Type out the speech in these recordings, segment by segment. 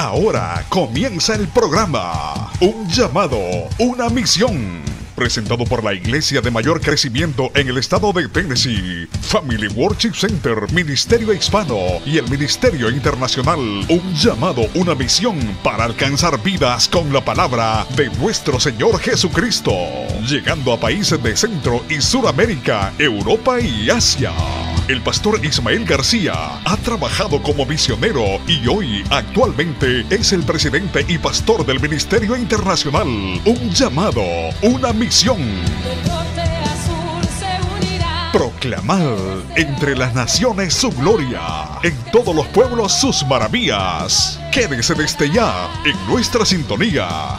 Ahora comienza el programa. Un llamado, una misión. Presentado por la iglesia de mayor crecimiento en el estado de Tennessee, Family Worship Center, Ministerio Hispano y el Ministerio Internacional. Un llamado, una misión para alcanzar vidas con la palabra de nuestro Señor Jesucristo. Llegando a países de Centro y Suramérica, Europa y Asia. El pastor Ismael García ha trabajado como misionero y hoy actualmente es el presidente y pastor del Ministerio Internacional. Un llamado, una misión. Proclamar entre las naciones su gloria, en todos los pueblos sus maravillas. Quédese desde ya en nuestra sintonía.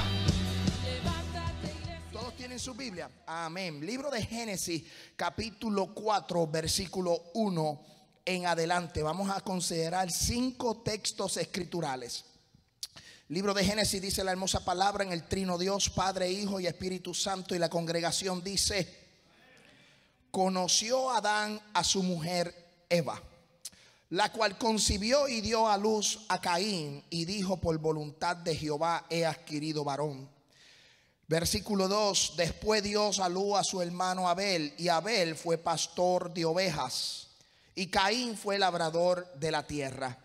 Todos tienen su Biblia. Amén. Libro de Génesis, capítulo 4, versículo 1 en adelante. Vamos a considerar cinco textos escriturales. Libro de Génesis dice la hermosa palabra en el trino Dios, Padre, Hijo y Espíritu Santo. Y la congregación dice, conoció Adán a su mujer Eva, la cual concibió y dio a luz a Caín y dijo, por voluntad de Jehová he adquirido varón. Versículo 2, después dio salud a su hermano Abel y Abel fue pastor de ovejas y Caín fue labrador de la tierra.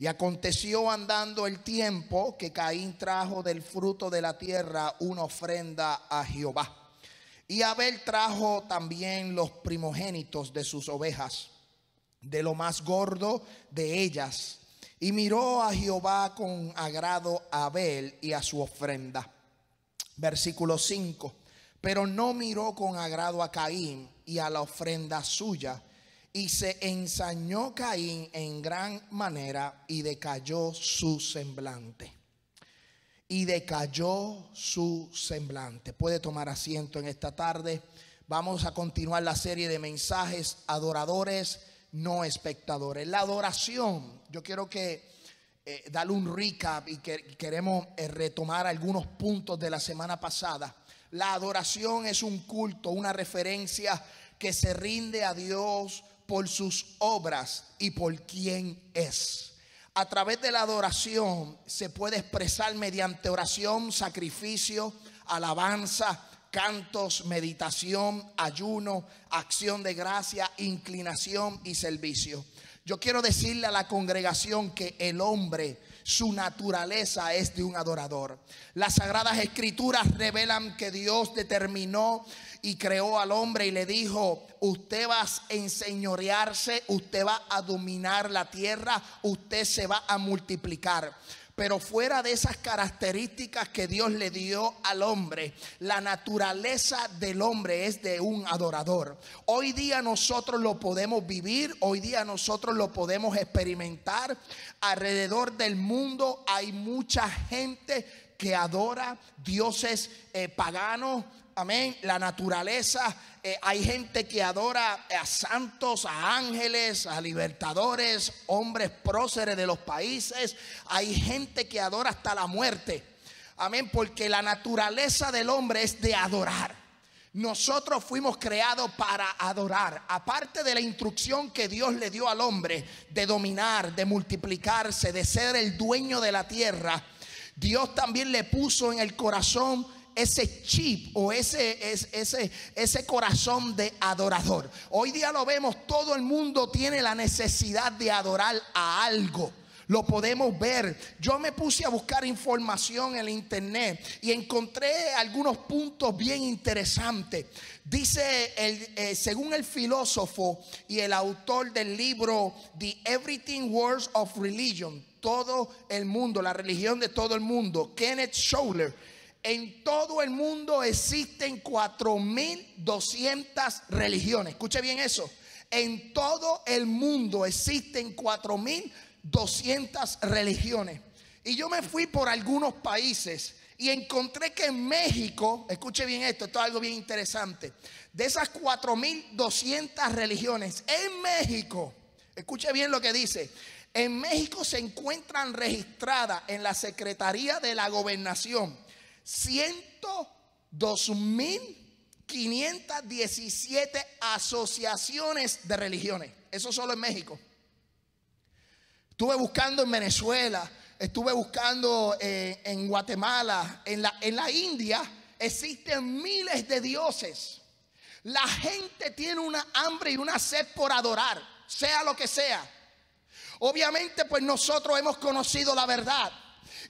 Y aconteció andando el tiempo que Caín trajo del fruto de la tierra una ofrenda a Jehová. Y Abel trajo también los primogénitos de sus ovejas, de lo más gordo de ellas. Y miró a Jehová con agrado a Abel y a su ofrenda. Versículo 5. Pero no miró con agrado a Caín y a la ofrenda suya. Y se ensañó Caín en gran manera y decayó su semblante. Y decayó su semblante. Puede tomar asiento en esta tarde. Vamos a continuar la serie de mensajes adoradores, no espectadores. La adoración, yo quiero que eh, darle un recap y que queremos eh, retomar algunos puntos de la semana pasada. La adoración es un culto, una referencia que se rinde a Dios por sus obras y por quien es. A través de la adoración se puede expresar mediante oración, sacrificio, alabanza, cantos, meditación, ayuno, acción de gracia, inclinación y servicio. Yo quiero decirle a la congregación que el hombre, su naturaleza es de un adorador. Las sagradas escrituras revelan que Dios determinó y creó al hombre y le dijo, usted va a enseñorearse, usted va a dominar la tierra, usted se va a multiplicar. Pero fuera de esas características que Dios le dio al hombre, la naturaleza del hombre es de un adorador. Hoy día nosotros lo podemos vivir, hoy día nosotros lo podemos experimentar. Alrededor del mundo hay mucha gente que adora dioses eh, paganos, amén, la naturaleza. Eh, hay gente que adora a santos, a ángeles, a libertadores, hombres próceres de los países. Hay gente que adora hasta la muerte. Amén, porque la naturaleza del hombre es de adorar. Nosotros fuimos creados para adorar. Aparte de la instrucción que Dios le dio al hombre de dominar, de multiplicarse, de ser el dueño de la tierra, Dios también le puso en el corazón ese chip o ese, ese, ese corazón de adorador. Hoy día lo vemos, todo el mundo tiene la necesidad de adorar a algo. Lo podemos ver. Yo me puse a buscar información en internet y encontré algunos puntos bien interesantes. Dice, el, eh, según el filósofo y el autor del libro The Everything Words of Religion, todo el mundo, la religión de todo el mundo, Kenneth Scholler en todo el mundo existen 4.200 religiones. Escuche bien eso. En todo el mundo existen 4.200 religiones. Y yo me fui por algunos países y encontré que en México, escuche bien esto, esto es algo bien interesante. De esas 4.200 religiones, en México, escuche bien lo que dice. En México se encuentran registradas en la Secretaría de la Gobernación 102.517 asociaciones de religiones. Eso solo en México. Estuve buscando en Venezuela, estuve buscando eh, en Guatemala, en la, en la India, existen miles de dioses. La gente tiene una hambre y una sed por adorar, sea lo que sea. Obviamente, pues nosotros hemos conocido la verdad.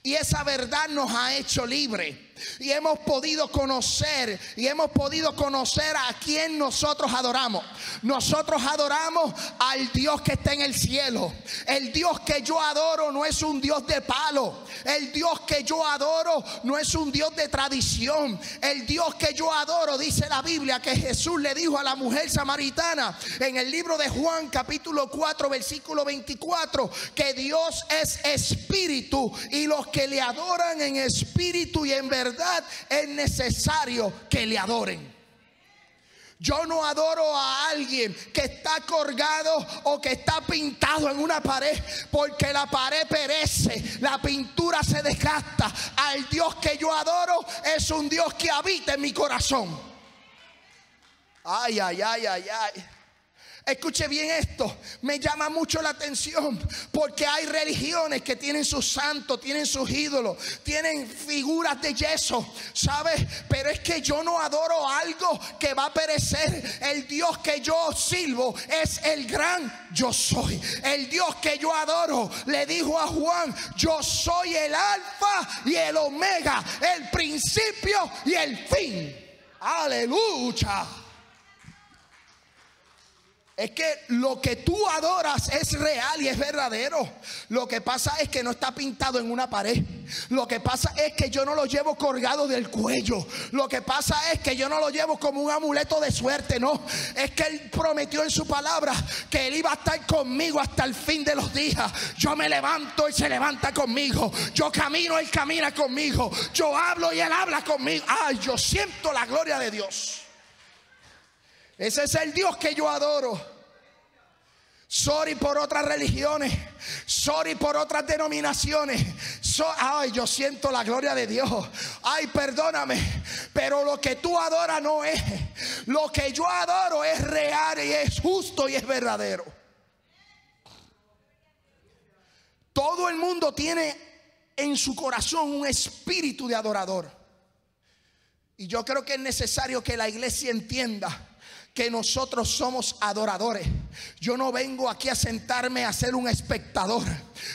Y esa verdad nos ha hecho libre. Y hemos podido conocer y hemos podido conocer a quien nosotros adoramos. Nosotros adoramos al Dios que está en el cielo. El Dios que yo adoro no es un Dios de palo. El Dios que yo adoro no es un Dios de tradición. El Dios que yo adoro, dice la Biblia, que Jesús le dijo a la mujer samaritana en el libro de Juan capítulo 4 versículo 24, que Dios es espíritu y los que le adoran en espíritu y en verdad es necesario que le adoren. Yo no adoro a alguien que está colgado o que está pintado en una pared porque la pared perece, la pintura se desgasta. Al Dios que yo adoro es un Dios que habita en mi corazón. Ay, ay, ay, ay, ay. Escuche bien esto, me llama mucho la atención porque hay religiones que tienen sus santos, tienen sus ídolos, tienen figuras de yeso, ¿sabes? Pero es que yo no adoro algo que va a perecer. El Dios que yo sirvo es el gran yo soy. El Dios que yo adoro le dijo a Juan, yo soy el alfa y el omega, el principio y el fin. Aleluya. Es que lo que tú adoras es real y es verdadero. Lo que pasa es que no está pintado en una pared. Lo que pasa es que yo no lo llevo colgado del cuello. Lo que pasa es que yo no lo llevo como un amuleto de suerte, no. Es que Él prometió en su palabra que Él iba a estar conmigo hasta el fin de los días. Yo me levanto y se levanta conmigo. Yo camino, Él camina conmigo. Yo hablo y Él habla conmigo. Ay, yo siento la gloria de Dios. Ese es el Dios que yo adoro. Sorry por otras religiones. Sorry por otras denominaciones. ay, yo siento la gloria de Dios. Ay, perdóname. Pero lo que tú adoras no es. Lo que yo adoro es real y es justo y es verdadero. Todo el mundo tiene en su corazón un espíritu de adorador. Y yo creo que es necesario que la iglesia entienda que nosotros somos adoradores. Yo no vengo aquí a sentarme a ser un espectador.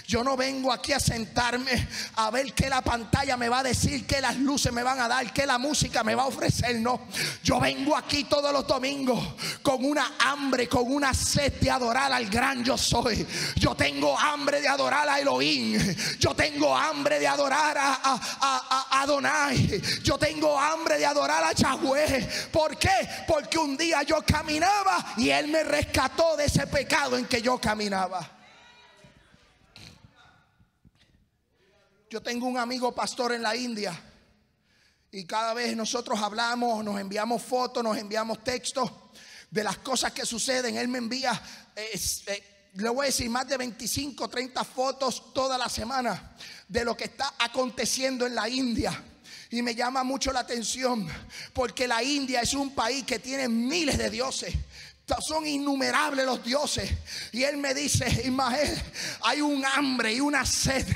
Yo no vengo aquí a sentarme a ver qué la pantalla me va a decir, qué las luces me van a dar, qué la música me va a ofrecer. No, yo vengo aquí todos los domingos con una hambre, con una sed de adorar al gran yo soy. Yo tengo hambre de adorar a Elohim. Yo tengo hambre de adorar a, a, Adonai. Yo tengo hambre de adorar a Yahweh. ¿Por qué? Porque un día yo caminaba y Él me rescató de ese pecado en que yo caminaba. Yo tengo un amigo pastor en la India y cada vez nosotros hablamos, nos enviamos fotos, nos enviamos textos de las cosas que suceden. Él me envía, eh, le voy a decir, más de 25, 30 fotos toda la semana de lo que está aconteciendo en la India. Y me llama mucho la atención porque la India es un país que tiene miles de dioses. Son innumerables los dioses. Y él me dice, Ismael, hay un hambre y una sed.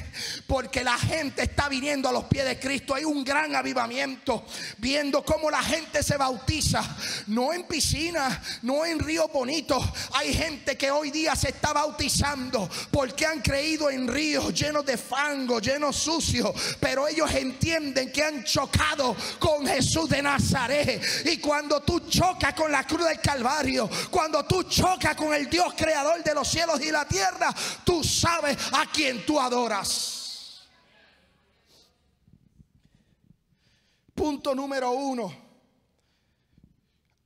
Porque la gente está viniendo a los pies de Cristo. Hay un gran avivamiento. Viendo cómo la gente se bautiza. No en piscina, no en río bonito. Hay gente que hoy día se está bautizando. Porque han creído en ríos llenos de fango, llenos sucios. Pero ellos entienden que han chocado con Jesús de Nazaret. Y cuando tú chocas con la cruz del Calvario cuando tú chocas con el Dios creador de los cielos y la tierra, tú sabes a quien tú adoras. Punto número uno.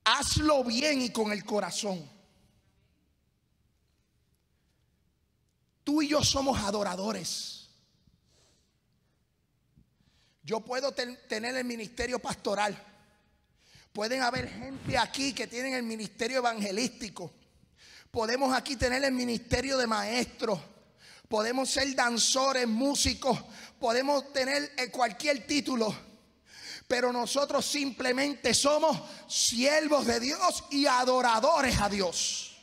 Hazlo bien y con el corazón. Tú y yo somos adoradores. Yo puedo tener el ministerio pastoral Pueden haber gente aquí que tienen el ministerio evangelístico. Podemos aquí tener el ministerio de maestros. Podemos ser danzores, músicos. Podemos tener eh, cualquier título. Pero nosotros simplemente somos siervos de Dios y adoradores a Dios.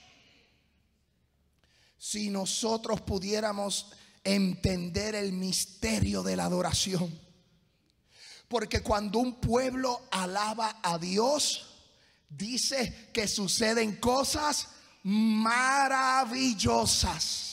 Si nosotros pudiéramos entender el misterio de la adoración. Porque cuando un pueblo alaba a Dios, dice que suceden cosas maravillosas.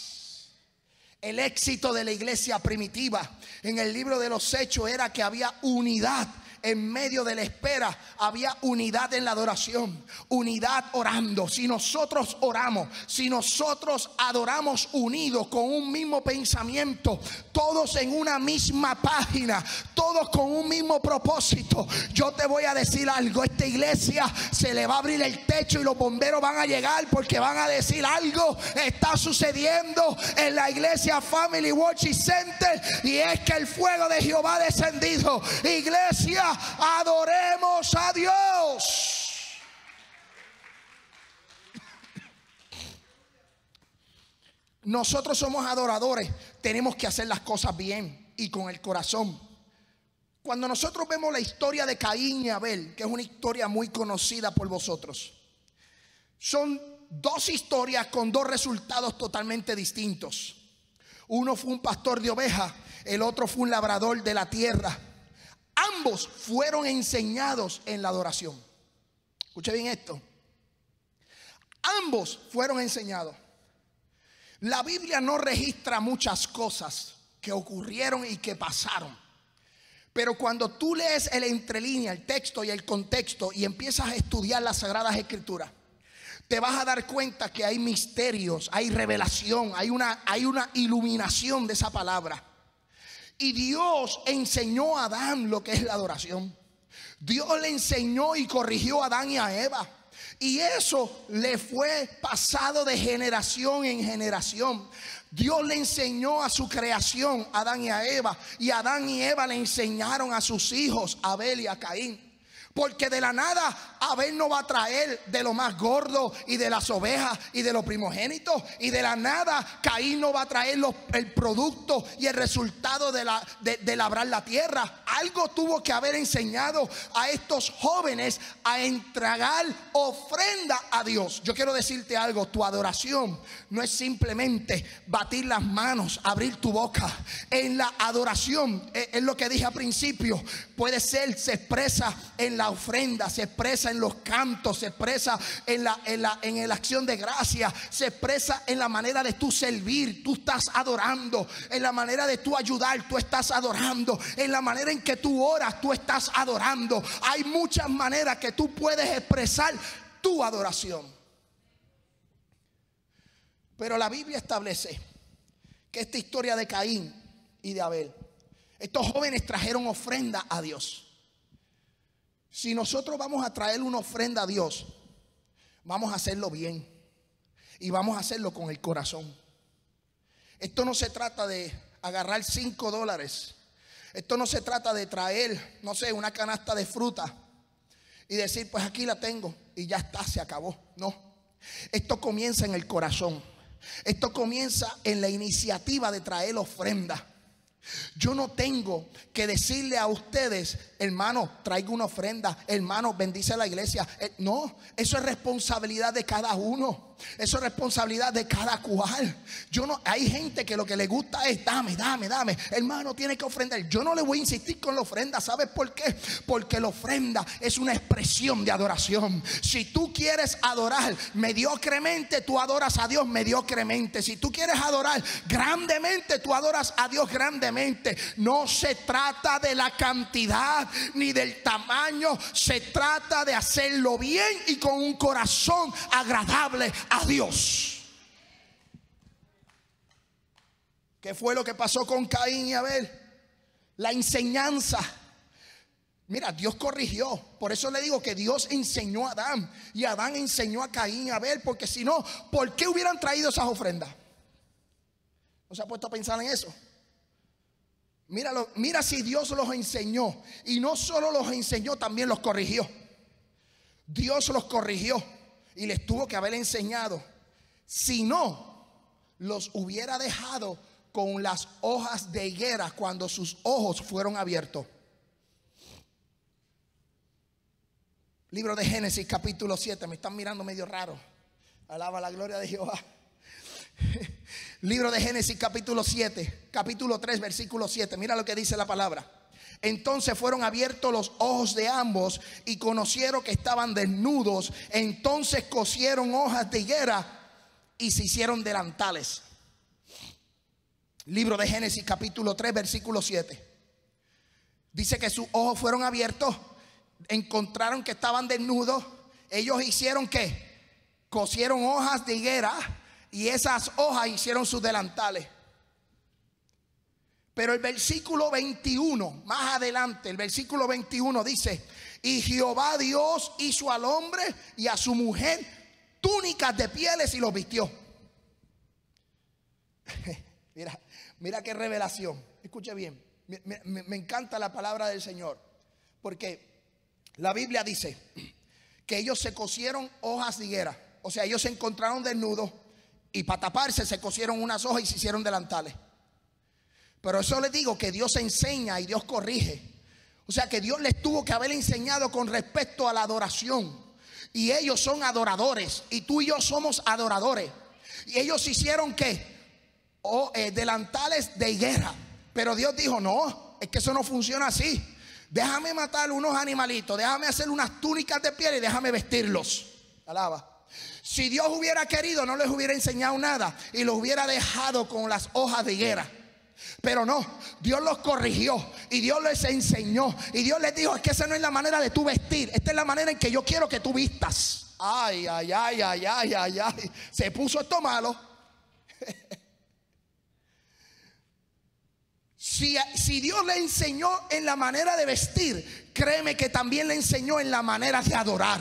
El éxito de la iglesia primitiva en el libro de los hechos era que había unidad en medio de la espera había unidad en la adoración, unidad orando. Si nosotros oramos, si nosotros adoramos unidos con un mismo pensamiento, todos en una misma página, todos con un mismo propósito, yo te voy a decir algo, esta iglesia se le va a abrir el techo y los bomberos van a llegar porque van a decir algo está sucediendo en la iglesia Family Watching Center y es que el fuego de Jehová ha descendido. Iglesia, adoremos a Dios. Nosotros somos adoradores, tenemos que hacer las cosas bien y con el corazón. Cuando nosotros vemos la historia de Caín y Abel, que es una historia muy conocida por vosotros, son dos historias con dos resultados totalmente distintos. Uno fue un pastor de ovejas, el otro fue un labrador de la tierra. Ambos fueron enseñados en la adoración. Escuche bien esto. Ambos fueron enseñados. La Biblia no registra muchas cosas que ocurrieron y que pasaron. Pero cuando tú lees el entrelínea, el texto y el contexto y empiezas a estudiar las sagradas escrituras, te vas a dar cuenta que hay misterios, hay revelación, hay una, hay una iluminación de esa palabra. Y Dios enseñó a Adán lo que es la adoración. Dios le enseñó y corrigió a Adán y a Eva. Y eso le fue pasado de generación en generación. Dios le enseñó a su creación, Adán y a Eva. Y Adán y Eva le enseñaron a sus hijos, Abel y a Caín. Porque de la nada Abel no va a traer de lo más gordo y de las ovejas y de los primogénitos. Y de la nada Caín no va a traer el producto y el resultado de, la, de labrar la tierra. Algo tuvo que haber enseñado a estos jóvenes a entregar ofrenda a Dios. Yo quiero decirte algo, tu adoración no es simplemente batir las manos, abrir tu boca. En la adoración, eh, es lo que dije al principio, puede ser, se expresa en la ofrenda, se expresa en los cantos, se expresa en la, en la, en la acción de gracia, se expresa en la manera de tú servir, tú estás adorando, en la manera de tú ayudar, tú estás adorando, en la manera en que tú oras, tú estás adorando. Hay muchas maneras que tú puedes expresar tu adoración. Pero la Biblia establece que esta historia de Caín y de Abel, estos jóvenes trajeron ofrenda a Dios. Si nosotros vamos a traer una ofrenda a Dios, vamos a hacerlo bien y vamos a hacerlo con el corazón. Esto no se trata de agarrar cinco dólares. Esto no se trata de traer, no sé, una canasta de fruta y decir, pues aquí la tengo y ya está, se acabó. No. Esto comienza en el corazón. Esto comienza en la iniciativa de traer ofrenda. Yo no tengo que decirle a ustedes, hermano, traiga una ofrenda, hermano, bendice a la iglesia. Eh, no, eso es responsabilidad de cada uno. Eso es responsabilidad de cada cual. Yo no, hay gente que lo que le gusta es dame, dame, dame. Hermano, tiene que ofrendar. Yo no le voy a insistir con la ofrenda. ¿Sabes por qué? Porque la ofrenda es una expresión de adoración. Si tú quieres adorar mediocremente, tú adoras a Dios mediocremente. Si tú quieres adorar grandemente, tú adoras a Dios grandemente. No se trata de la cantidad ni del tamaño. Se trata de hacerlo bien y con un corazón agradable a Dios. ¿Qué fue lo que pasó con Caín y Abel? La enseñanza. Mira, Dios corrigió. Por eso le digo que Dios enseñó a Adán. Y Adán enseñó a Caín y Abel. Porque si no, ¿por qué hubieran traído esas ofrendas? ¿No se ha puesto a pensar en eso? Míralo, mira si Dios los enseñó. Y no solo los enseñó, también los corrigió. Dios los corrigió y les tuvo que haber enseñado. Si no, los hubiera dejado con las hojas de higuera cuando sus ojos fueron abiertos. Libro de Génesis capítulo 7, me están mirando medio raro. Alaba la gloria de Jehová. Libro de Génesis capítulo 7, capítulo 3, versículo 7. Mira lo que dice la palabra. Entonces fueron abiertos los ojos de ambos y conocieron que estaban desnudos. Entonces cosieron hojas de higuera y se hicieron delantales. Libro de Génesis capítulo 3, versículo 7. Dice que sus ojos fueron abiertos, encontraron que estaban desnudos. Ellos hicieron que cosieron hojas de higuera y esas hojas hicieron sus delantales. Pero el versículo 21, más adelante, el versículo 21 dice, y Jehová Dios hizo al hombre y a su mujer túnicas de pieles y los vistió. mira, mira qué revelación. Escuche bien, me, me encanta la palabra del Señor, porque la Biblia dice que ellos se cosieron hojas de higuera, o sea, ellos se encontraron desnudos y para taparse se cosieron unas hojas y se hicieron delantales. Pero eso les digo que Dios enseña y Dios corrige. O sea que Dios les tuvo que haber enseñado con respecto a la adoración. Y ellos son adoradores. Y tú y yo somos adoradores. Y ellos hicieron que o eh, delantales de higuera. Pero Dios dijo, no, es que eso no funciona así. Déjame matar unos animalitos, déjame hacer unas túnicas de piel y déjame vestirlos. Alaba. Si Dios hubiera querido, no les hubiera enseñado nada y los hubiera dejado con las hojas de higuera. Pero no, Dios los corrigió y Dios les enseñó. Y Dios les dijo: Es que esa no es la manera de tú vestir, esta es la manera en que yo quiero que tú vistas. Ay, ay, ay, ay, ay, ay, ay. Se puso esto malo. si, si Dios le enseñó en la manera de vestir, créeme que también le enseñó en la manera de adorar.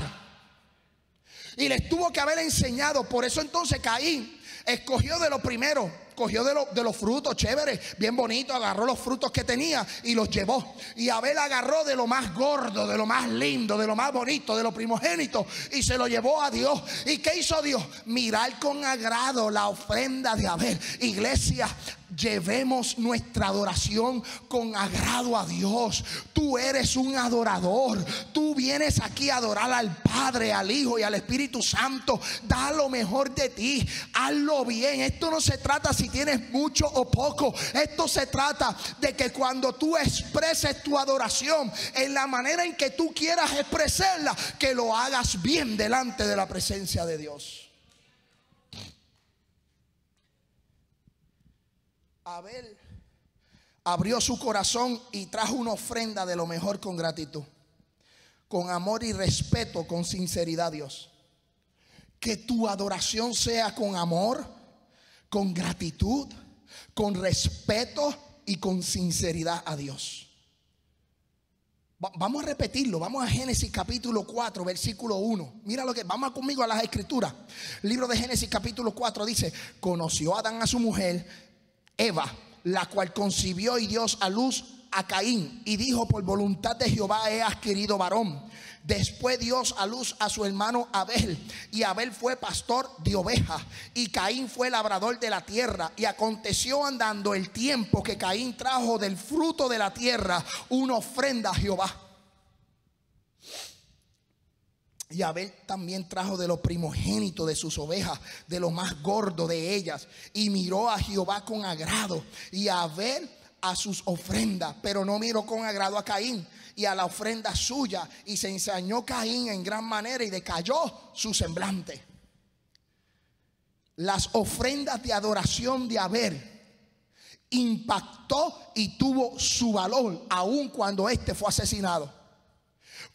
Y les tuvo que haber enseñado. Por eso entonces Caín escogió de lo primero, cogió de, de, los frutos chéveres, bien bonito, agarró los frutos que tenía y los llevó. Y Abel agarró de lo más gordo, de lo más lindo, de lo más bonito, de lo primogénito y se lo llevó a Dios. ¿Y qué hizo Dios? Mirar con agrado la ofrenda de Abel. Iglesia, llevemos nuestra adoración con agrado a Dios. Tú eres un adorador. Tú vienes aquí a adorar al Padre, al Hijo y al Espíritu Santo. Da lo mejor de ti. Hazlo bien. Esto no se trata si tienes mucho o poco. Esto se trata de que cuando tú expreses tu adoración en la manera en que tú quieras expresarla, que lo hagas bien delante de la presencia de Dios. Abel abrió su corazón y trajo una ofrenda de lo mejor con gratitud, con amor y respeto, con sinceridad, Dios. Que tu adoración sea con amor, con gratitud, con respeto y con sinceridad a Dios. Vamos a repetirlo, vamos a Génesis capítulo 4, versículo 1. Mira lo que, vamos conmigo a las escrituras. libro de Génesis capítulo 4 dice, conoció Adán a su mujer Eva, la cual concibió y dio a luz a Caín y dijo, por voluntad de Jehová he adquirido varón. Después dio a luz a su hermano Abel, y Abel fue pastor de ovejas, y Caín fue labrador de la tierra. Y aconteció andando el tiempo que Caín trajo del fruto de la tierra una ofrenda a Jehová. Y Abel también trajo de lo primogénito de sus ovejas, de lo más gordo de ellas. Y miró a Jehová con agrado. Y a Abel a sus ofrendas, pero no miró con agrado a Caín y a la ofrenda suya. Y se ensañó Caín en gran manera y decayó su semblante. Las ofrendas de adoración de Abel impactó y tuvo su valor, aun cuando éste fue asesinado.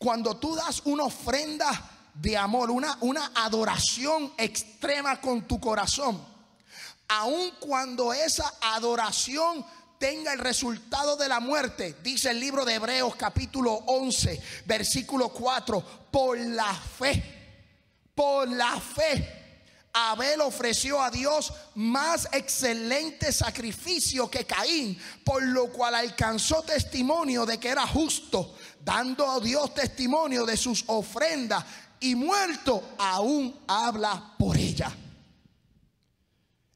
Cuando tú das una ofrenda de amor, una, una adoración extrema con tu corazón, aun cuando esa adoración tenga el resultado de la muerte, dice el libro de Hebreos capítulo 11, versículo 4, por la fe, por la fe. Abel ofreció a Dios más excelente sacrificio que Caín, por lo cual alcanzó testimonio de que era justo dando a Dios testimonio de sus ofrendas y muerto, aún habla por ella.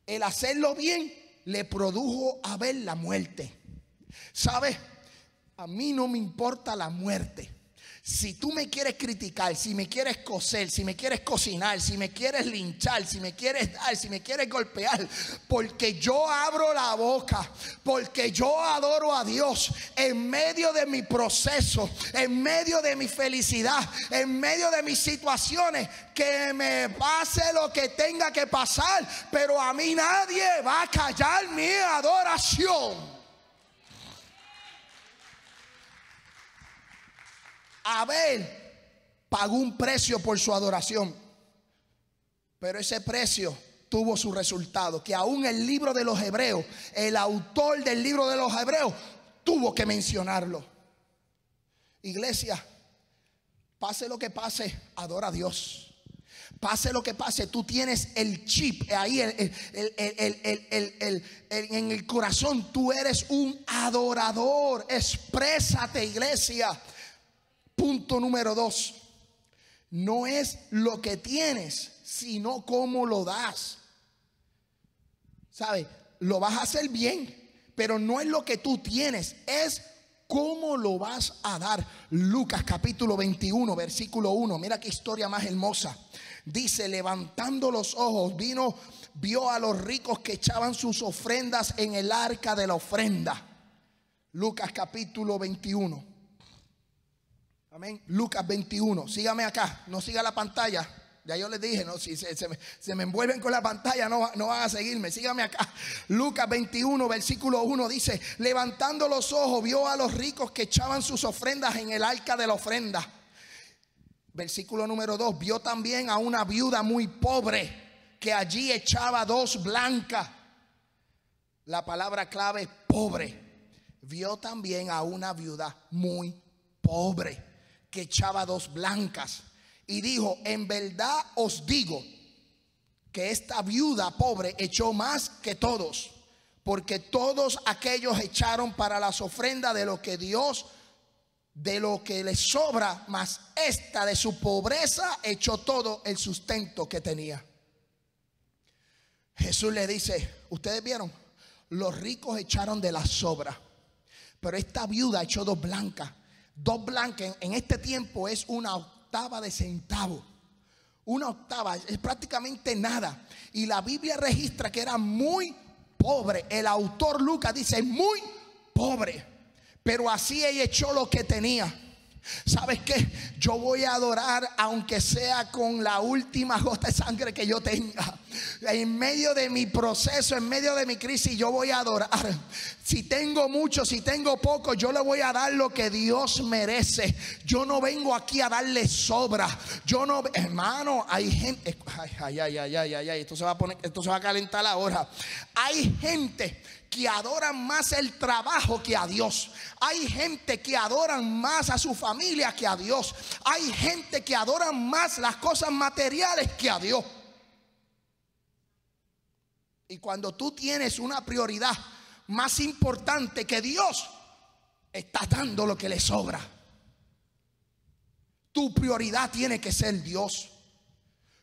El hacerlo bien le produjo a ver la muerte. ¿Sabe? A mí no me importa la muerte. Si tú me quieres criticar, si me quieres coser, si me quieres cocinar, si me quieres linchar, si me quieres dar, si me quieres golpear, porque yo abro la boca, porque yo adoro a Dios en medio de mi proceso, en medio de mi felicidad, en medio de mis situaciones, que me pase lo que tenga que pasar, pero a mí nadie va a callar mi adoración. Abel pagó un precio por su adoración, pero ese precio tuvo su resultado, que aún el libro de los hebreos, el autor del libro de los hebreos, tuvo que mencionarlo. Iglesia, pase lo que pase, adora a Dios. Pase lo que pase, tú tienes el chip ahí en el corazón. Tú eres un adorador. Exprésate, iglesia. Punto número dos. No es lo que tienes, sino cómo lo das. ¿Sabe? Lo vas a hacer bien, pero no es lo que tú tienes, es cómo lo vas a dar. Lucas capítulo 21, versículo 1. Mira qué historia más hermosa. Dice, levantando los ojos, vino, vio a los ricos que echaban sus ofrendas en el arca de la ofrenda. Lucas capítulo 21. Amén. Lucas 21. Sígame acá. No siga la pantalla. Ya yo les dije, no, si se, me, envuelven con la pantalla, no, no van a seguirme. Sígame acá. Lucas 21, versículo 1 dice: Levantando los ojos, vio a los ricos que echaban sus ofrendas en el arca de la ofrenda. Versículo número 2: Vio también a una viuda muy pobre que allí echaba dos blancas. La palabra clave pobre. Vio también a una viuda muy pobre que echaba dos blancas. Y dijo, en verdad os digo que esta viuda pobre echó más que todos, porque todos aquellos echaron para las ofrendas de lo que Dios, de lo que les sobra, más esta de su pobreza echó todo el sustento que tenía. Jesús le dice, ustedes vieron, los ricos echaron de la sobra, pero esta viuda echó dos blancas Dos blancas en este tiempo es una octava de centavo. Una octava es prácticamente nada. Y la Biblia registra que era muy pobre. El autor Lucas dice muy pobre. Pero así ella echó lo que tenía. ¿Sabes qué? Yo voy a adorar aunque sea con la última gota de sangre que yo tenga. En medio de mi proceso, en medio de mi crisis, yo voy a adorar. Si tengo mucho, si tengo poco, yo le voy a dar lo que Dios merece. Yo no vengo aquí a darle sobra. Yo no, hermano, hay gente, ay, ay, ay, ay, ay, ay, esto se va a poner, esto se va a calentar ahora. Hay gente que adoran más el trabajo que a Dios. Hay gente que adoran más a su familia que a Dios. Hay gente que adoran más las cosas materiales que a Dios. Y cuando tú tienes una prioridad más importante que Dios, estás dando lo que le sobra. Tu prioridad tiene que ser Dios.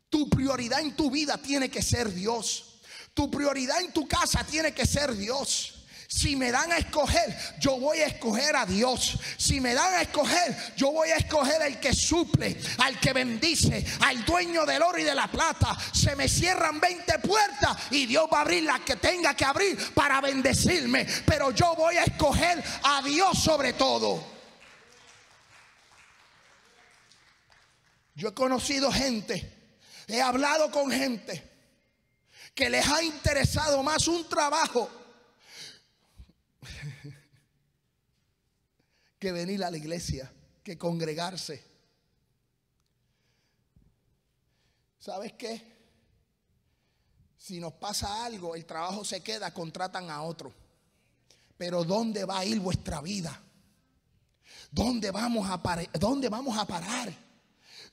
Tu prioridad en tu vida tiene que ser Dios. Tu prioridad en tu casa tiene que ser Dios. Si me dan a escoger, yo voy a escoger a Dios. Si me dan a escoger, yo voy a escoger al que suple, al que bendice, al dueño del oro y de la plata. Se me cierran 20 puertas y Dios va a abrir las que tenga que abrir para bendecirme. Pero yo voy a escoger a Dios sobre todo. Yo he conocido gente, he hablado con gente que les ha interesado más un trabajo que venir a la iglesia, que congregarse. ¿Sabes qué? Si nos pasa algo, el trabajo se queda, contratan a otro. Pero ¿dónde va a ir vuestra vida? ¿Dónde vamos a, ¿dónde vamos a parar?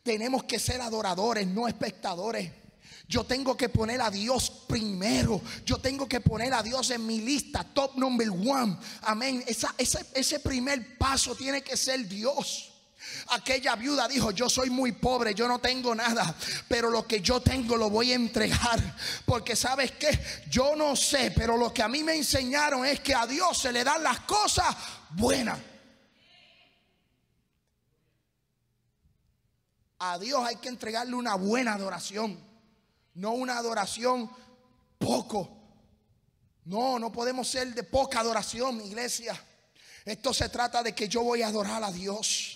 Tenemos que ser adoradores, no espectadores. Yo tengo que poner a Dios primero. Yo tengo que poner a Dios en mi lista, top number one. Amén. ese, primer paso tiene que ser Dios. Aquella viuda dijo, yo soy muy pobre, yo no tengo nada, pero lo que yo tengo lo voy a entregar. Porque sabes que yo no sé, pero lo que a mí me enseñaron es que a Dios se le dan las cosas buenas. A Dios hay que entregarle una buena adoración, no una adoración poco. No, no podemos ser de poca adoración, iglesia. Esto se trata de que yo voy a adorar a Dios.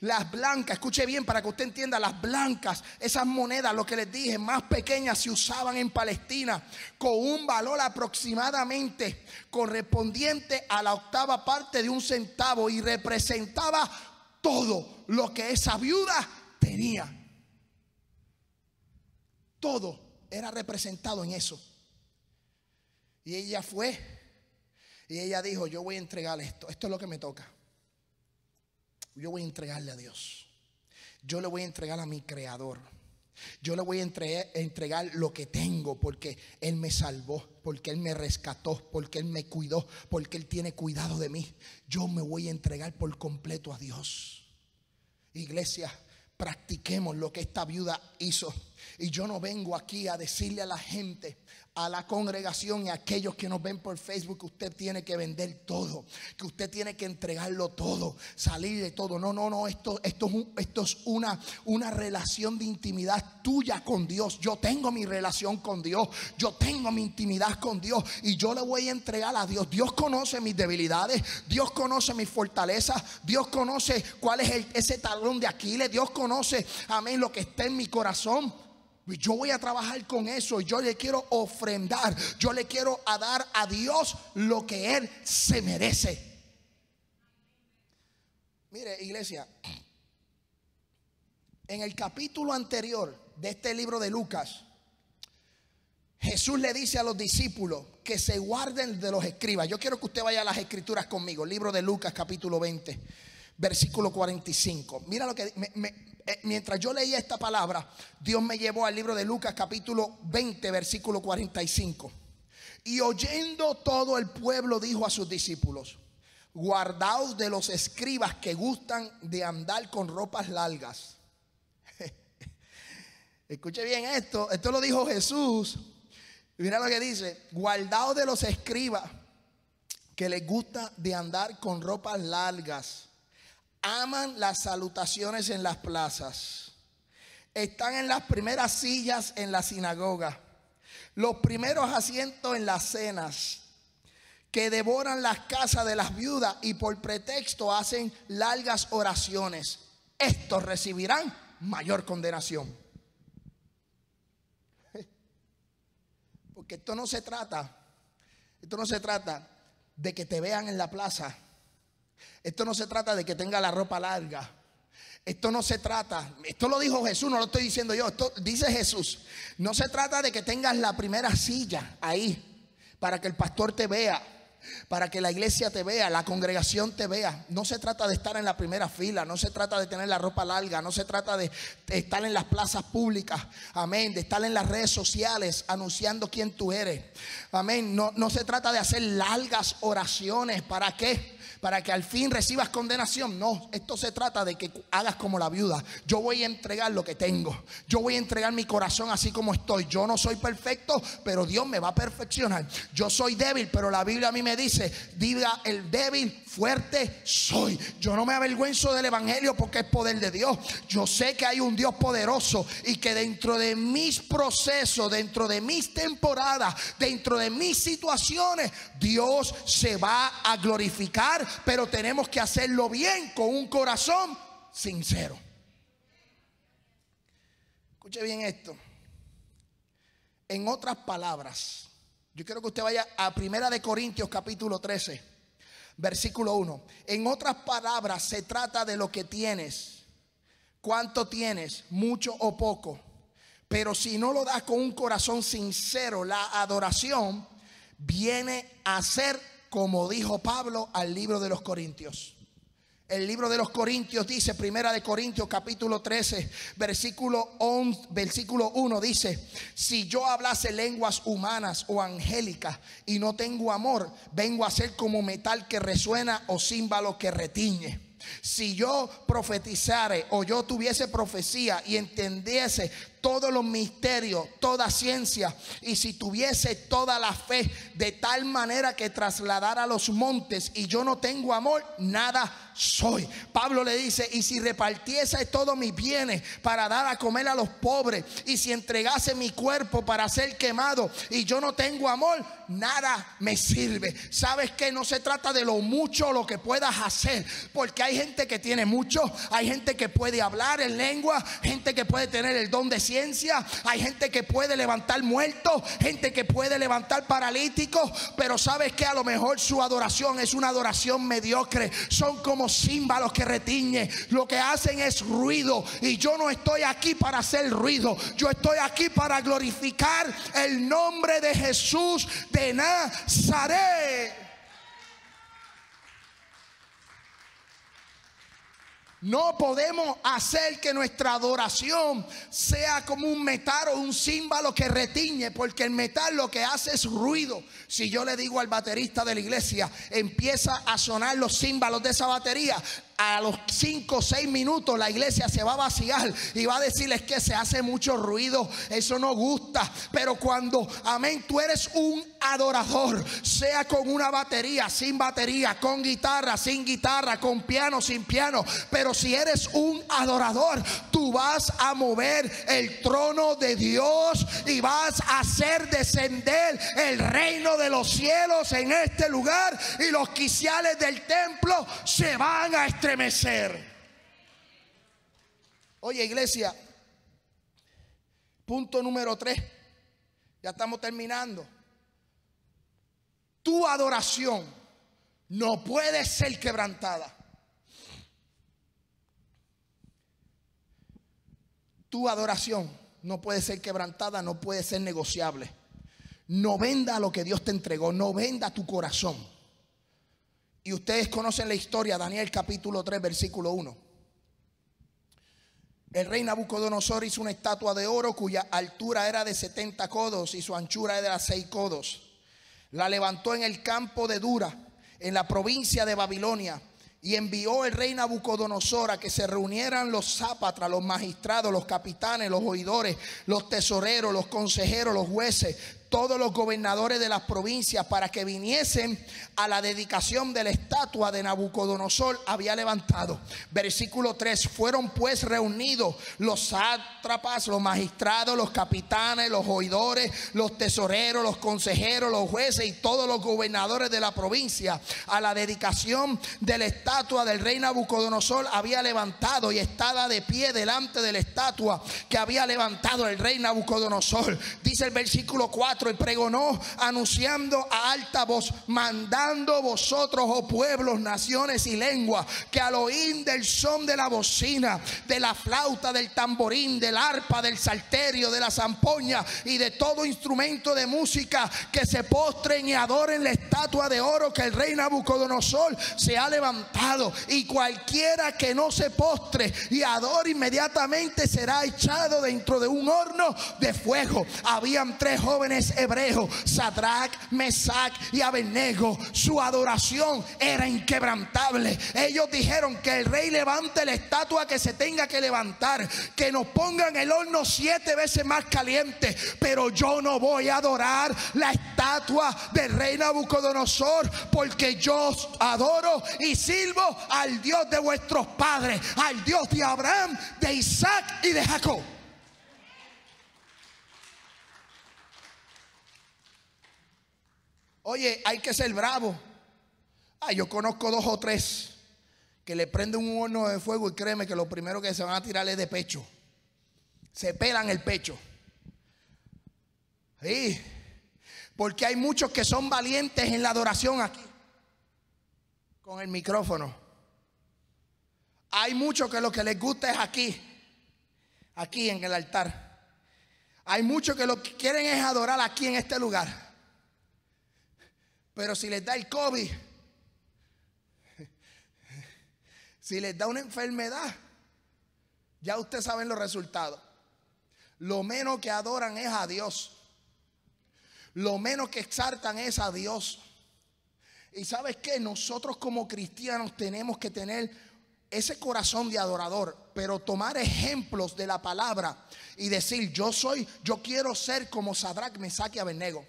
Las blancas, escuche bien para que usted entienda, las blancas, esas monedas, lo que les dije, más pequeñas se usaban en Palestina con un valor aproximadamente correspondiente a la octava parte de un centavo y representaba todo lo que esa viuda tenía. Todo era representado en eso. Y ella fue y ella dijo, yo voy a entregar esto, esto es lo que me toca. Yo voy a entregarle a Dios. Yo le voy a entregar a mi creador. Yo le voy a entregar, lo que tengo porque Él me salvó, porque Él me rescató, porque Él me cuidó, porque Él tiene cuidado de mí. Yo me voy a entregar por completo a Dios. Iglesia, practiquemos lo que esta viuda hizo. Y yo no vengo aquí a decirle a la gente, a la congregación y a aquellos que nos ven por Facebook que usted tiene que vender todo, que usted tiene que entregarlo todo, salir de todo. No, no, no, esto, esto, esto es una, una relación de intimidad tuya con Dios. Yo tengo mi relación con Dios, yo tengo mi intimidad con Dios y yo le voy a entregar a Dios. Dios conoce mis debilidades, Dios conoce mis fortalezas, Dios conoce cuál es ese talón de Aquiles, Dios conoce, amén, lo que está en mi corazón. Yo voy a trabajar con eso. Yo le quiero ofrendar. Yo le quiero dar a Dios lo que Él se merece. Mire, iglesia, en el capítulo anterior de este libro de Lucas, Jesús le dice a los discípulos que se guarden de los escribas. Yo quiero que usted vaya a las escrituras conmigo. Libro de Lucas, capítulo 20, versículo 45. Mira lo que eh, mientras yo leía esta palabra, Dios me llevó al libro de Lucas capítulo 20, versículo 45. Y oyendo todo el pueblo dijo a sus discípulos, guardaos de los escribas que gustan de andar con ropas largas. Escuche bien esto, esto lo dijo Jesús. Mira lo que dice, guardaos de los escribas que les gusta de andar con ropas largas aman las salutaciones en las plazas. Están en las primeras sillas en la sinagoga, los primeros asientos en las cenas, que devoran las casas de las viudas y por pretexto hacen largas oraciones. Estos recibirán mayor condenación. Porque esto no se trata, esto no se trata de que te vean en la plaza esto no se trata de que tenga la ropa larga. Esto no se trata, esto lo dijo Jesús, no lo estoy diciendo yo, esto dice Jesús. No se trata de que tengas la primera silla ahí para que el pastor te vea, para que la iglesia te vea, la congregación te vea. No se trata de estar en la primera fila, no se trata de tener la ropa larga, no se trata de estar en las plazas públicas, amén, de estar en las redes sociales anunciando quién tú eres, amén. No, no se trata de hacer largas oraciones, ¿para qué? Para que al fin recibas condenación. No, esto se trata de que hagas como la viuda. Yo voy a entregar lo que tengo. Yo voy a entregar mi corazón así como estoy. Yo no soy perfecto, pero Dios me va a perfeccionar. Yo soy débil, pero la Biblia a mí me dice, diga el débil, fuerte soy. Yo no me avergüenzo del Evangelio porque es poder de Dios. Yo sé que hay un Dios poderoso y que dentro de mis procesos, dentro de mis temporadas, dentro de mis situaciones, Dios se va a glorificar, pero tenemos que hacerlo bien con un corazón sincero. Escuche bien esto. En otras palabras, yo quiero que usted vaya a Primera de Corintios capítulo 13 versículo 1. En otras palabras, se trata de lo que tienes. ¿Cuánto tienes? Mucho o poco. Pero si no lo das con un corazón sincero, la adoración viene a ser como dijo Pablo al libro de los Corintios. El libro de los Corintios dice, Primera de Corintios capítulo 13, versículo, 11, versículo 1 dice, si yo hablase lenguas humanas o angélicas y no tengo amor, vengo a ser como metal que resuena o címbalo que retiñe. Si yo profetizare o yo tuviese profecía y entendiese todos los misterios, toda ciencia, y si tuviese toda la fe de tal manera que trasladara los montes y yo no tengo amor, nada soy. Pablo le dice, y si repartiese todos mis bienes para dar a comer a los pobres, y si entregase mi cuerpo para ser quemado, y yo no tengo amor, nada me sirve. Sabes que no se trata de lo mucho lo que puedas hacer, porque hay gente que tiene mucho, hay gente que puede hablar en lengua, gente que puede tener el don de ciencia, hay gente que puede levantar muertos, gente que puede levantar paralíticos, pero sabes que a lo mejor su adoración es una adoración mediocre, son como címbalos que retiñen, lo que hacen es ruido. Y yo no estoy aquí para hacer ruido, yo estoy aquí para glorificar el nombre de Jesús de Nazaret. No podemos hacer que nuestra adoración sea como un metal o un címbalo que retiñe, porque el metal lo que hace es ruido. Si yo le digo al baterista de la iglesia, empieza a sonar los címbalos de esa batería, a los 5 o 6 minutos la iglesia se va a vaciar y va a decirles que se hace mucho ruido, eso no gusta. Pero cuando, amén, tú eres un adorador, sea con una batería, sin batería, con guitarra, sin guitarra, con piano, sin piano, pero si eres un adorador, tú vas a mover el trono de Dios y vas a hacer descender el reino de los cielos en este lugar y los quiciales del templo se van a estar Oye, iglesia, punto número tres. Ya estamos terminando. Tu adoración no puede ser quebrantada. Tu adoración no puede ser quebrantada, no puede ser negociable. No venda lo que Dios te entregó, no venda tu corazón. Y ustedes conocen la historia, Daniel capítulo 3, versículo 1. El rey Nabucodonosor hizo una estatua de oro cuya altura era de 70 codos y su anchura era de 6 codos. La levantó en el campo de Dura, en la provincia de Babilonia, y envió el rey Nabucodonosor a que se reunieran los zápatras, los magistrados, los capitanes, los oidores, los tesoreros, los consejeros, los jueces, todos los gobernadores de las provincias para que viniesen a la dedicación de la estatua de Nabucodonosor había levantado. Versículo 3, fueron pues reunidos los sátrapas, los magistrados, los capitanes, los oidores, los tesoreros, los consejeros, los jueces y todos los gobernadores de la provincia a la dedicación de la estatua del rey Nabucodonosor había levantado y estaba de pie delante de la estatua que había levantado el rey Nabucodonosor. Dice el versículo 4 y pregonó anunciando a alta voz, mandando vosotros, oh pueblos, naciones y lenguas, que al oír del son de la bocina, de la flauta, del tamborín, del arpa, del salterio, de la zampoña y de todo instrumento de música, que se postren y adoren la estatua de oro que el rey Nabucodonosor se ha levantado. Y cualquiera que no se postre y adore inmediatamente será echado dentro de un horno de fuego. Habían tres jóvenes hebreos, Sadrach, Mesach y Abednego, su adoración era inquebrantable. Ellos dijeron que el rey levante la estatua que se tenga que levantar, que nos pongan el horno siete veces más caliente, pero yo no voy a adorar la estatua del rey Nabucodonosor, porque yo adoro y sirvo al Dios de vuestros padres, al Dios de Abraham, de Isaac y de Jacob. Oye, hay que ser bravo. Ah, yo conozco dos o tres que le prenden un horno de fuego y créeme que lo primero que se van a tirar es de pecho. Se pelan el pecho. Sí, porque hay muchos que son valientes en la adoración aquí, con el micrófono. Hay muchos que lo que les gusta es aquí, aquí en el altar. Hay muchos que lo que quieren es adorar aquí en este lugar. Pero si les da el COVID, si les da una enfermedad, ya ustedes saben los resultados. Lo menos que adoran es a Dios. Lo menos que exaltan es a Dios. Y sabes que nosotros como cristianos tenemos que tener ese corazón de adorador, pero tomar ejemplos de la palabra y decir, yo soy, yo quiero ser como Sadrach, Mesach y Abednego.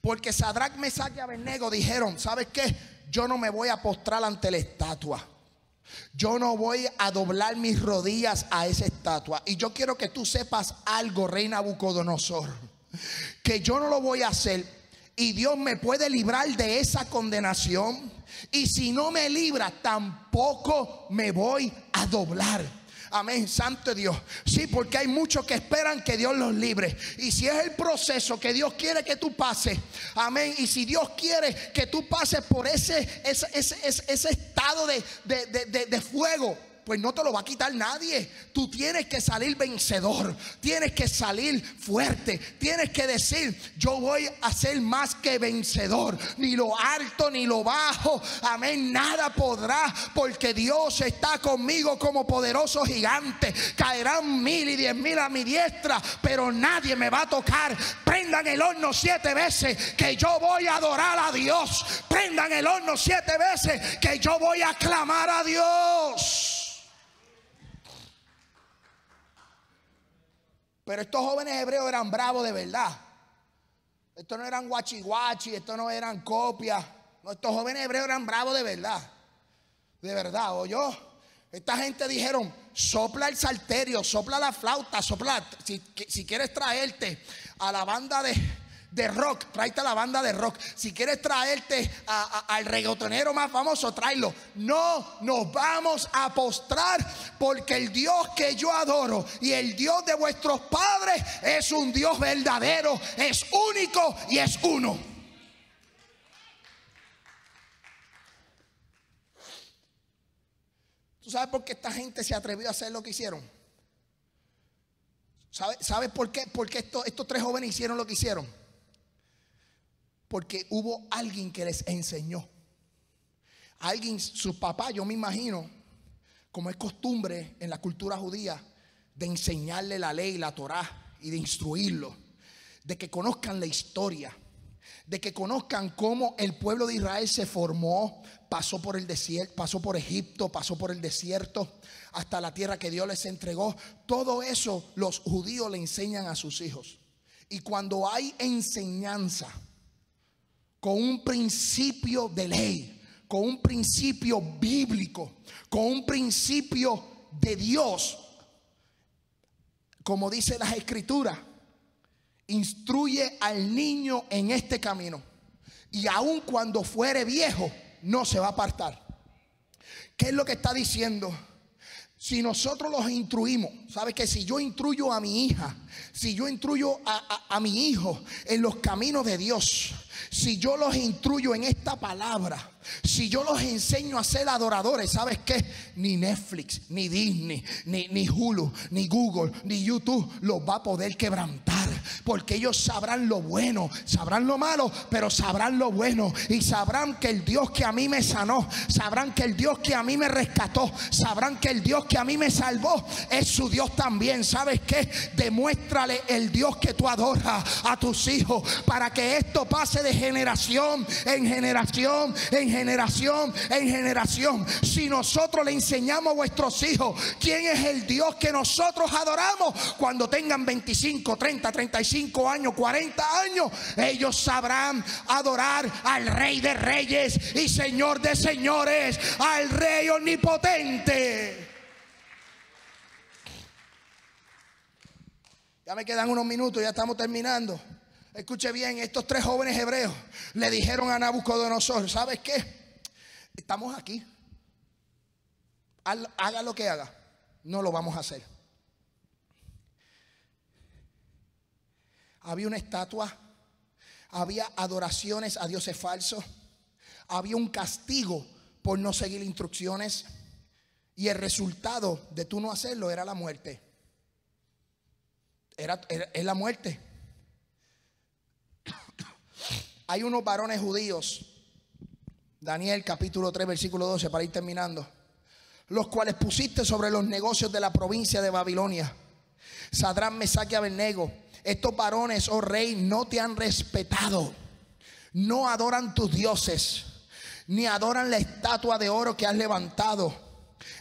Porque Sadrach, Mesach y Abednego dijeron, ¿sabes qué? Yo no me voy a postrar ante la estatua. Yo no voy a doblar mis rodillas a esa estatua. Y yo quiero que tú sepas algo, Reina Nabucodonosor. Que yo no lo voy a hacer. Y Dios me puede librar de esa condenación. Y si no me libra, tampoco me voy a doblar. Amén, santo Dios. Sí, porque hay muchos que esperan que Dios los libre. Y si es el proceso que Dios quiere que tú pases, amén. Y si Dios quiere que tú pases por ese, ese, ese, ese estado de, de, de fuego, pues no te lo va a quitar nadie. Tú tienes que salir vencedor, tienes que salir fuerte, tienes que decir, yo voy a ser más que vencedor. Ni lo alto ni lo bajo, amén, nada podrá, porque Dios está conmigo como poderoso gigante. Caerán mil y diez mil a mi diestra, pero nadie me va a tocar. Prendan el horno siete veces, que yo voy a adorar a Dios. Prendan el horno siete veces, que yo voy a clamar a Dios. Pero estos jóvenes hebreos eran bravos de verdad. Estos no eran guachi guachi, estos no eran copias. estos jóvenes hebreos eran bravos de verdad. De verdad, yo. Esta gente dijeron, sopla el salterio, sopla la flauta, sopla. Si quieres traerte a la banda de, de rock, tráete a la banda de rock. Si quieres traerte al reggaetonero más famoso, tráelo. No nos vamos a postrar porque el Dios que yo adoro y el Dios de vuestros padres es un Dios verdadero, es único y es uno. ¿Tú sabes por qué esta gente se atrevió a hacer lo que hicieron? ¿Sabes por qué? Porque estos tres jóvenes hicieron lo que hicieron porque hubo alguien que les enseñó. Alguien, su papá, yo me imagino, como es costumbre en la cultura judía, de enseñarle la ley, la Torah y de instruirlo, de que conozcan la historia, de que conozcan cómo el pueblo de Israel se formó, pasó por el desierto, pasó por Egipto, pasó por el desierto, hasta la tierra que Dios les entregó. Todo eso los judíos le enseñan a sus hijos. Y cuando hay enseñanza, con un principio de ley, con un principio bíblico, con un principio de Dios. Como dice las escrituras, instruye al niño en este camino. Y aun cuando fuere viejo, no se va a apartar. ¿Qué es lo que está diciendo? Si nosotros los instruimos, ¿sabes que si yo instruyo a mi hija, si yo instruyo a, a mi hijo en los caminos de Dios, si yo los instruyo en esta palabra, si yo los enseño a ser adoradores, ¿sabes qué? Ni Netflix, ni Disney, ni, ni Hulu, ni Google, ni YouTube los va a poder quebrantar. Porque ellos sabrán lo bueno, sabrán lo malo, pero sabrán lo bueno. Y sabrán que el Dios que a mí me sanó, sabrán que el Dios que a mí me rescató, sabrán que el Dios que a mí me salvó es su Dios también. ¿Sabes qué? Demuéstrale el Dios que tú adoras a tus hijos para que esto pase de generación en generación en generación en generación. Si nosotros le enseñamos a vuestros hijos quién es el Dios que nosotros adoramos, cuando tengan 25, 30, 35 años, 40 años, ellos sabrán adorar al Rey de Reyes y Señor de Señores, al Rey Omnipotente. Ya me quedan unos minutos, ya estamos terminando. Escuche bien, estos tres jóvenes hebreos le dijeron a Nabucodonosor, ¿sabes qué? Estamos aquí. Haga lo que haga, no lo vamos a hacer. Había una estatua, había adoraciones a dioses falsos, había un castigo por no seguir instrucciones y el resultado de tú no hacerlo era la muerte. Era, la muerte. Hay unos varones judíos, Daniel capítulo 3, versículo 12, para ir terminando, los cuales pusiste sobre los negocios de la provincia de Babilonia. Sadrán, Mesaque y Abednego. Estos varones, oh rey, no te han respetado. No adoran tus dioses, ni adoran la estatua de oro que has levantado.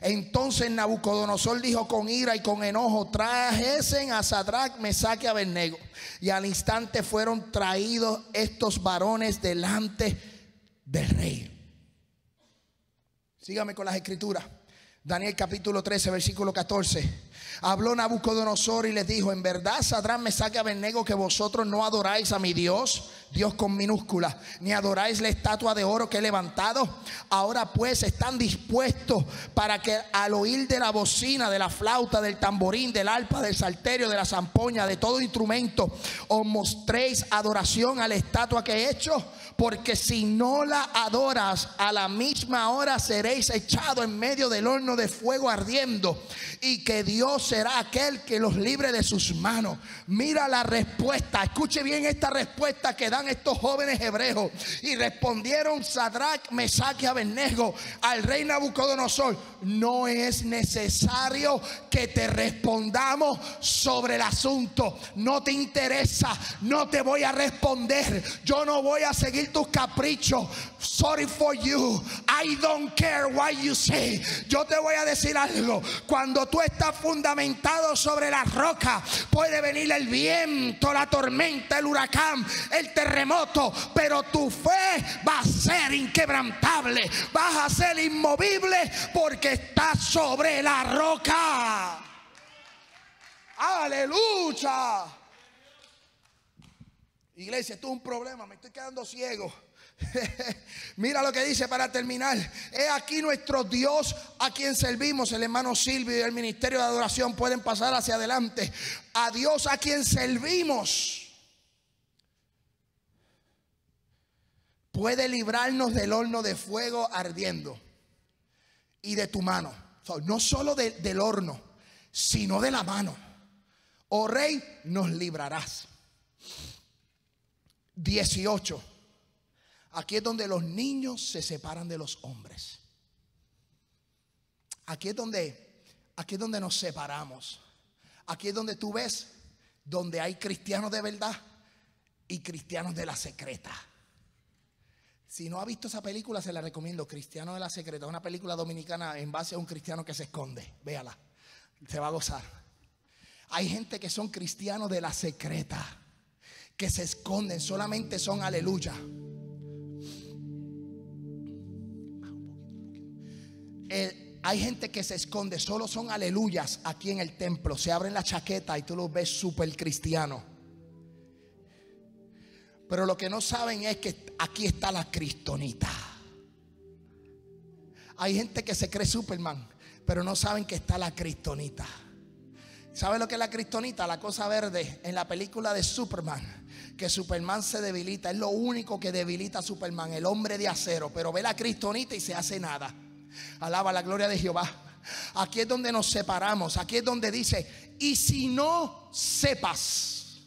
Entonces Nabucodonosor dijo con ira y con enojo, trajesen a Sadrach, Mesach y Abednego. Y al instante fueron traídos estos varones delante del rey. Sígame con las escrituras. Daniel capítulo 13, versículo 14. Habló Nabucodonosor y les dijo, en verdad Sadrán me saque a Benego que vosotros no adoráis a mi Dios, Dios con minúscula, ni adoráis la estatua de oro que he levantado. Ahora pues están dispuestos para que al oír de la bocina, de la flauta, del tamborín, del arpa, del salterio, de la zampoña, de todo instrumento, os mostréis adoración a la estatua que he hecho porque si no la adoras a la misma hora seréis echados en medio del horno de fuego ardiendo y que Dios será aquel que los libre de sus manos. Mira la respuesta, escuche bien esta respuesta que dan estos jóvenes hebreos y respondieron Sadrach, Mesach y Abednego al rey Nabucodonosor, no es necesario que te respondamos sobre el asunto, no te interesa, no te voy a responder, yo no voy a seguir tus caprichos. Sorry for you. I don't care what you say. Yo te voy a decir algo. Cuando tú estás fundamentado sobre la roca, puede venir el viento, la tormenta, el huracán, el terremoto, pero tu fe va a ser inquebrantable. Vas a ser inmovible porque estás sobre la roca. Aleluya. Iglesia, esto es un problema, me estoy quedando ciego. Mira lo que dice para terminar. He aquí nuestro Dios a quien servimos. El hermano Silvio y el ministerio de adoración pueden pasar hacia adelante. A Dios a quien servimos. Puede librarnos del horno de fuego ardiendo y de tu mano. no solo del horno, sino de la mano. Oh rey, nos librarás. 18. Aquí es donde los niños se separan de los hombres. Aquí es donde, aquí es donde nos separamos. Aquí es donde tú ves donde hay cristianos de verdad y cristianos de la secreta. Si no ha visto esa película, se la recomiendo. Cristiano de la secreta, una película dominicana en base a un cristiano que se esconde. Véala, se va a gozar. Hay gente que son cristianos de la secreta que se esconden, solamente son aleluya. hay gente que se esconde, solo son aleluyas aquí en el templo. Se abren la chaqueta y tú los ves súper cristiano. Pero lo que no saben es que aquí está la cristonita. Hay gente que se cree Superman, pero no saben que está la cristonita. ¿Sabe lo que es la cristonita? La cosa verde en la película de Superman que Superman se debilita. Es lo único que debilita a Superman, el hombre de acero. Pero ve la cristonita y se hace nada. Alaba la gloria de Jehová. Aquí es donde nos separamos. Aquí es donde dice, y si no sepas,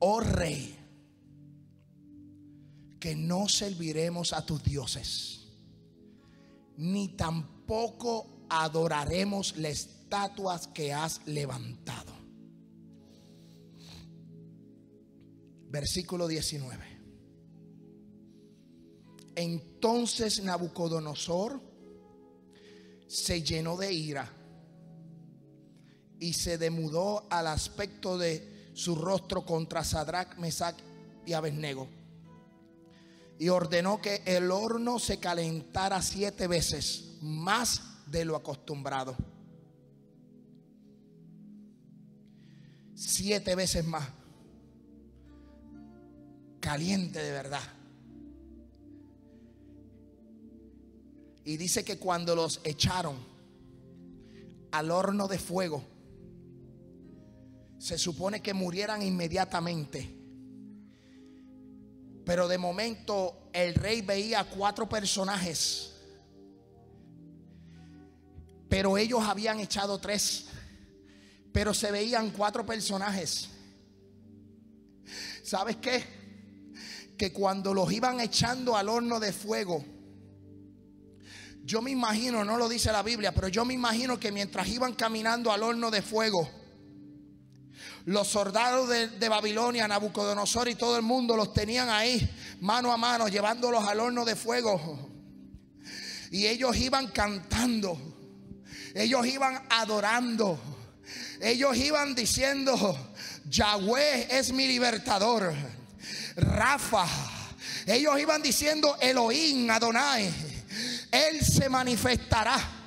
oh rey, que no serviremos a tus dioses, ni tampoco adoraremos las estatuas que has levantado. Versículo 19. Entonces Nabucodonosor se llenó de ira y se demudó al aspecto de su rostro contra Sadrach, Mesach y Abednego. Y ordenó que el horno se calentara siete veces más de lo acostumbrado. Siete veces más caliente de verdad. Y dice que cuando los echaron al horno de fuego, se supone que murieran inmediatamente. Pero de momento el rey veía cuatro personajes. Pero ellos habían echado tres. Pero se veían cuatro personajes. ¿Sabes qué? que cuando los iban echando al horno de fuego, yo me imagino, no lo dice la Biblia, pero yo me imagino que mientras iban caminando al horno de fuego, los soldados de, Babilonia, Nabucodonosor y todo el mundo los tenían ahí, mano a mano, llevándolos al horno de fuego. Y ellos iban cantando. Ellos iban adorando. Ellos iban diciendo, Yahweh es mi libertador. Rafa. Ellos iban diciendo, Elohim, Adonai. Él se manifestará.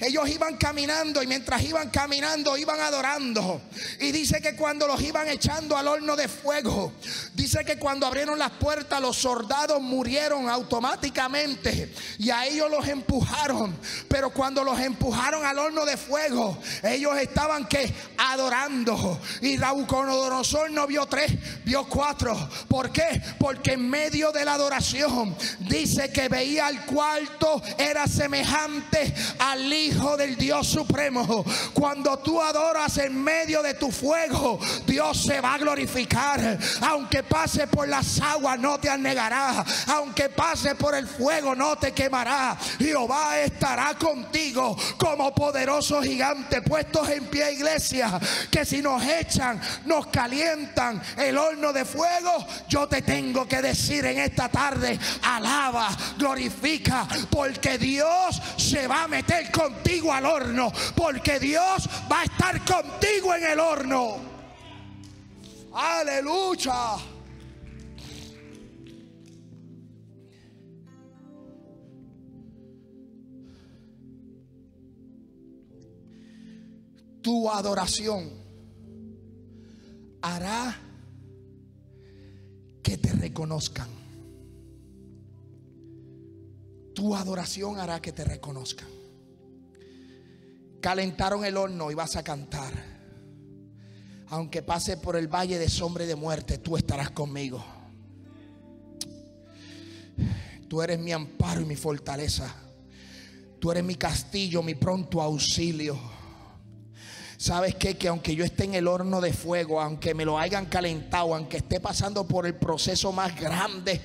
Ellos iban caminando y mientras iban caminando iban adorando. Y dice que cuando los iban echando al horno de fuego, dice que cuando abrieron las puertas los soldados murieron automáticamente y a ellos los empujaron. Pero cuando los empujaron al horno de fuego, ellos estaban que adorando. Y Nabucodonosor no vio tres, vio cuatro. ¿Por qué? Porque en medio de la adoración dice que veía el cuarto era semejante al Hijo del Dios Supremo. Cuando tú adoras en medio de tu fuego, Dios se va a glorificar. Aunque pase por las aguas, no te anegará. Aunque pase por el fuego, no te quemará. Jehová estará contigo como poderoso gigante. Puestos en pie, iglesia, que si nos echan, nos calientan el horno de fuego, yo te tengo que decir en esta tarde, alaba, glorifica, porque Dios se va a meter contigo al horno, porque Dios va a estar contigo en el horno. Aleluya. Tu adoración hará que te reconozcan. Tu adoración hará que te reconozcan. Calentaron el horno y vas a cantar. Aunque pase por el valle de sombra y de muerte, tú estarás conmigo. Tú eres mi amparo y mi fortaleza. Tú eres mi castillo, mi pronto auxilio. ¿Sabes qué? Que aunque yo esté en el horno de fuego, aunque me lo hayan calentado, aunque esté pasando por el proceso más grande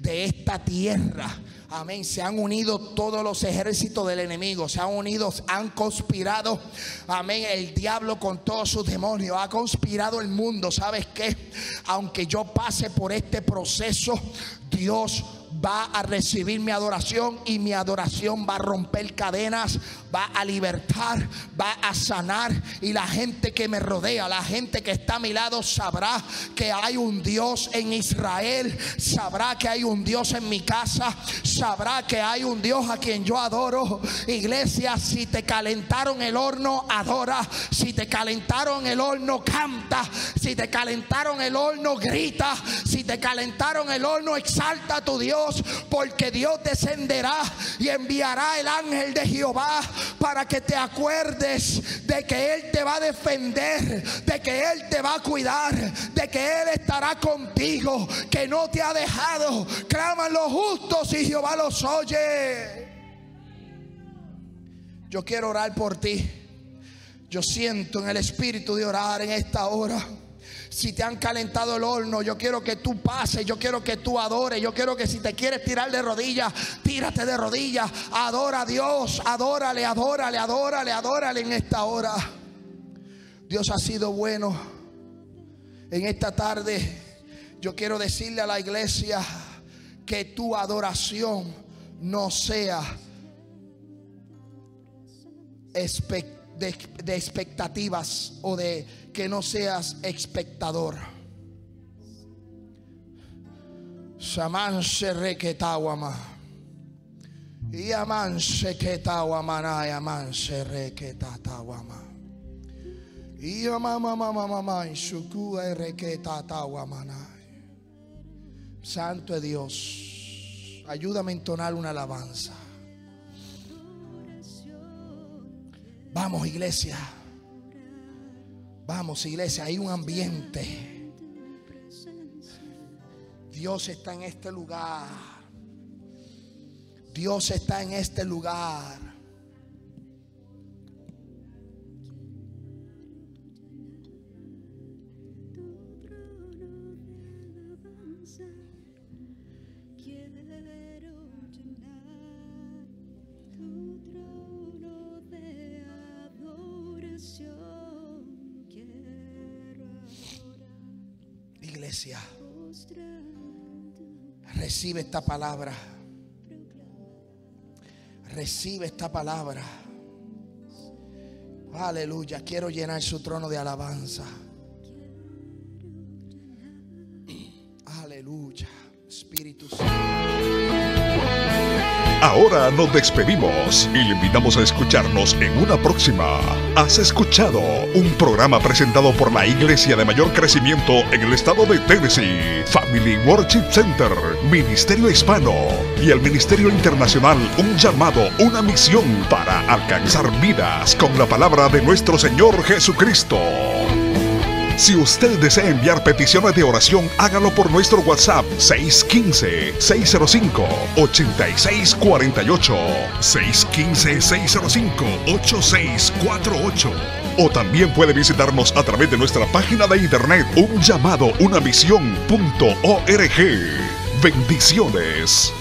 de esta tierra, Amén. Se han unido todos los ejércitos del enemigo. Se han unido, han conspirado. Amén. El diablo con todos sus demonios. Ha conspirado el mundo. ¿Sabes qué? Aunque yo pase por este proceso, Dios va a recibir mi adoración y mi adoración va a romper cadenas, va a libertar, va a sanar y la gente que me rodea, la gente que está a mi lado sabrá que hay un Dios en Israel, sabrá que hay un Dios en mi casa, sabrá que hay un Dios a quien yo adoro. Iglesia, si te calentaron el horno, adora. Si te calentaron el horno, canta. Si te calentaron el horno, grita. Si te calentaron el horno, exalta a tu Dios. Porque Dios descenderá y enviará el ángel de Jehová para que te acuerdes de que Él te va a defender, de que Él te va a cuidar, de que Él estará contigo, que no te ha dejado. Claman los justos y Jehová los oye. Yo quiero orar por ti. Yo siento en el espíritu de orar en esta hora. Si te han calentado el horno, yo quiero que tú pases, yo quiero que tú adores, yo quiero que si te quieres tirar de rodillas, tírate de rodillas, adora a Dios, adórale, adórale, adórale, adórale en esta hora. Dios ha sido bueno. En esta tarde yo quiero decirle a la iglesia que tu adoración no sea de, de expectativas o de que no seas espectador. Shamanse requetawama. Y amanse ketawamana y amanse requetatawama. Y amama mama mama shukua requetatawamana. Santo es Dios. Ayúdame a entonar una alabanza. Vamos, iglesia. Vamos, iglesia, hay un ambiente. Dios está en este lugar. Dios está en este lugar. Esta palabra. Recibe esta palabra. Aleluya. Quiero llenar su trono de alabanza. Aleluya. Espíritu Ahora nos despedimos y le invitamos a escucharnos en una próxima. Has escuchado un programa presentado por la Iglesia de Mayor Crecimiento en el estado de Tennessee, Family Worship Center, Ministerio Hispano y el Ministerio Internacional, un llamado, una misión para alcanzar vidas con la palabra de nuestro Señor Jesucristo. Si usted desea enviar peticiones de oración, hágalo por nuestro WhatsApp 615-605-8648. 615-605-8648. O también puede visitarnos a través de nuestra página de internet un llamado una Bendiciones.